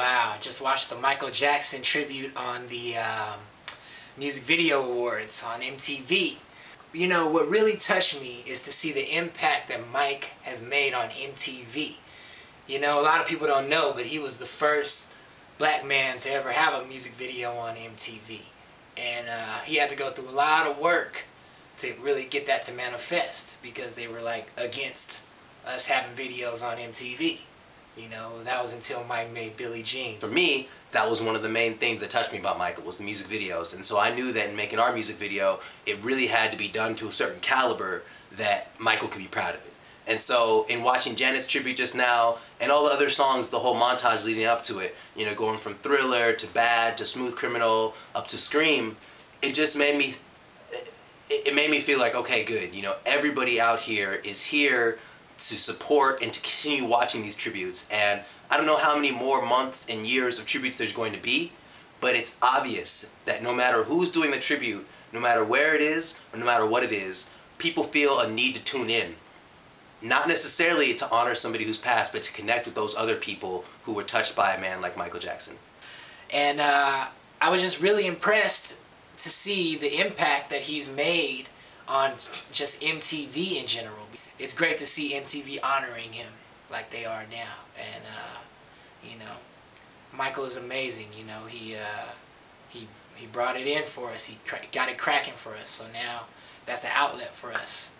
Wow, just watched the Michael Jackson tribute on the um, Music Video Awards on MTV. You know, what really touched me is to see the impact that Mike has made on MTV. You know, a lot of people don't know, but he was the first black man to ever have a music video on MTV. And uh, he had to go through a lot of work to really get that to manifest because they were like against us having videos on MTV. You know, that was until Mike made Billie Jean. For me, that was one of the main things that touched me about Michael was the music videos. And so I knew that in making our music video, it really had to be done to a certain caliber that Michael could be proud of it. And so in watching Janet's tribute just now and all the other songs, the whole montage leading up to it, you know, going from Thriller to Bad to Smooth Criminal up to Scream, it just made me it made me feel like okay, good, you know, everybody out here is here to support and to continue watching these tributes. And I don't know how many more months and years of tributes there's going to be, but it's obvious that no matter who's doing the tribute, no matter where it is, or no matter what it is, people feel a need to tune in. Not necessarily to honor somebody who's passed, but to connect with those other people who were touched by a man like Michael Jackson. And uh, I was just really impressed to see the impact that he's made on just MTV in general it's great to see MTV honoring him like they are now. And, uh, you know, Michael is amazing. You know, he, uh, he, he brought it in for us. He got it cracking for us. So now that's an outlet for us.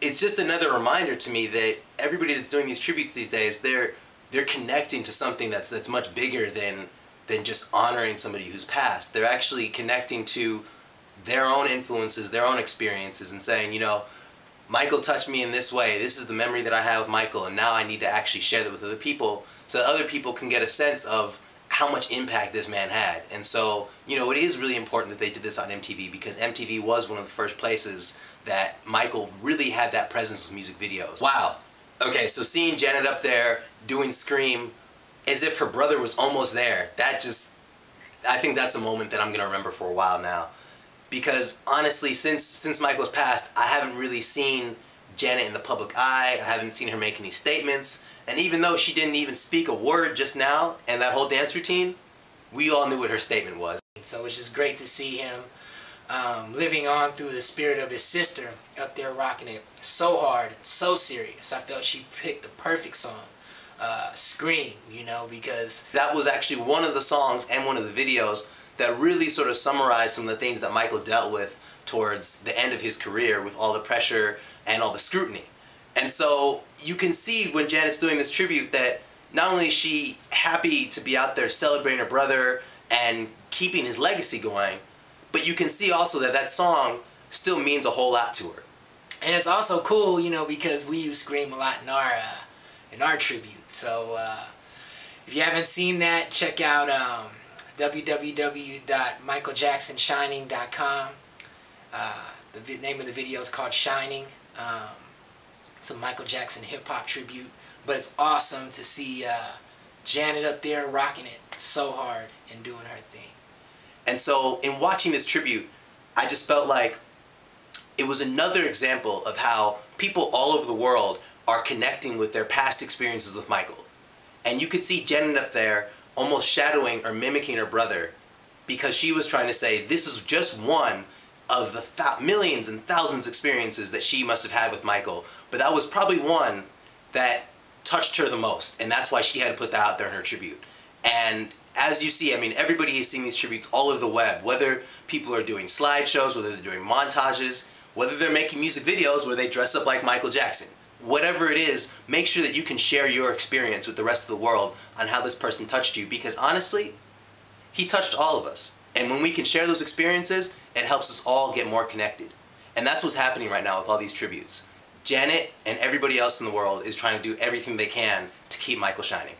It's just another reminder to me that everybody that's doing these tributes these days, they're, they're connecting to something that's, that's much bigger than, than just honoring somebody who's passed. They're actually connecting to their own influences, their own experiences, and saying, you know, Michael touched me in this way. This is the memory that I have with Michael, and now I need to actually share that with other people so other people can get a sense of how much impact this man had. And so, you know, it is really important that they did this on MTV because MTV was one of the first places that Michael really had that presence with music videos. Wow. Okay, so seeing Janet up there doing Scream as if her brother was almost there, that just, I think that's a moment that I'm to remember for a while now because honestly, since since Michael's passed, I haven't really seen Janet in the public eye. I haven't seen her make any statements. And even though she didn't even speak a word just now and that whole dance routine, we all knew what her statement was. So it's just great to see him um, living on through the spirit of his sister up there rocking it so hard, so serious. I felt she picked the perfect song. Uh, Scream, you know, because... That was actually one of the songs and one of the videos that really sort of summarized some of the things that Michael dealt with towards the end of his career with all the pressure and all the scrutiny. And so you can see when Janet's doing this tribute that not only is she happy to be out there celebrating her brother and keeping his legacy going, but you can see also that that song still means a whole lot to her. And it's also cool, you know, because we use Scream a lot in our uh, in our tribute. So uh, if you haven't seen that, check out um, www.michaeljacksonshining.com. Uh, the name of the video is called Shining. Um, it's a Michael Jackson hip hop tribute, but it's awesome to see uh, Janet up there rocking it so hard and doing her thing. And so, in watching this tribute, I just felt like it was another example of how people all over the world are connecting with their past experiences with Michael. And you could see Janet up there almost shadowing or mimicking her brother because she was trying to say this is just one of the th millions and thousands experiences that she must have had with Michael, but that was probably one that touched her the most, and that's why she had to put that out there in her tribute. And as you see, I mean, everybody is seeing these tributes all over the web, whether people are doing slideshows, whether they're doing montages, whether they're making music videos where they dress up like Michael Jackson whatever it is, make sure that you can share your experience with the rest of the world on how this person touched you because honestly, he touched all of us. And when we can share those experiences, it helps us all get more connected. And that's what's happening right now with all these tributes. Janet and everybody else in the world is trying to do everything they can to keep Michael shining.